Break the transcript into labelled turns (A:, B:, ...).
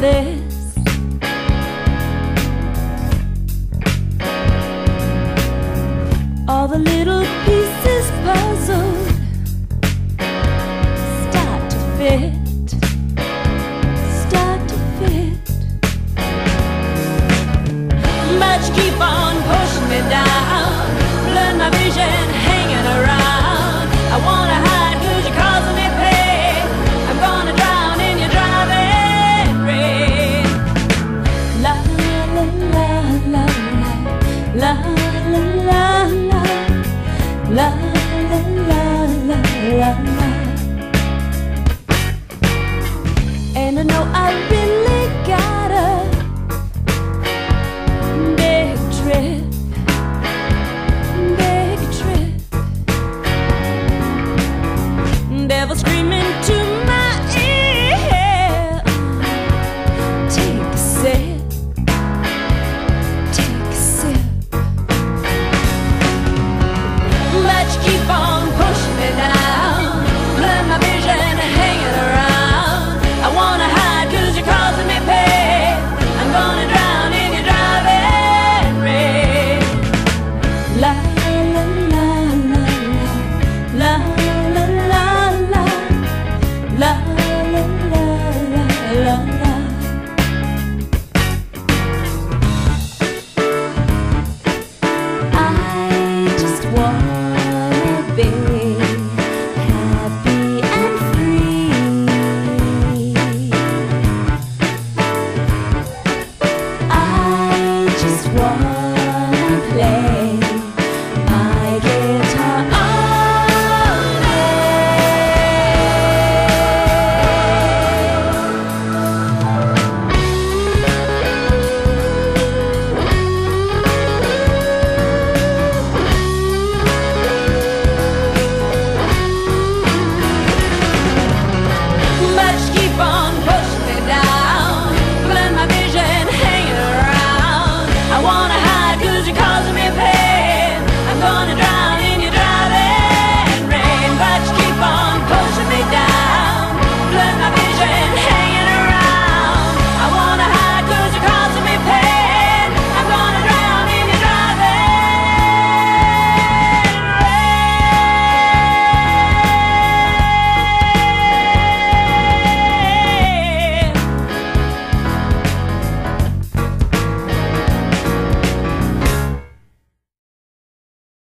A: this. All the little pieces puzzled start to fit, start to fit. But you keep on pushing me down, blurring my vision, la la la la la la la la la la. And I know I really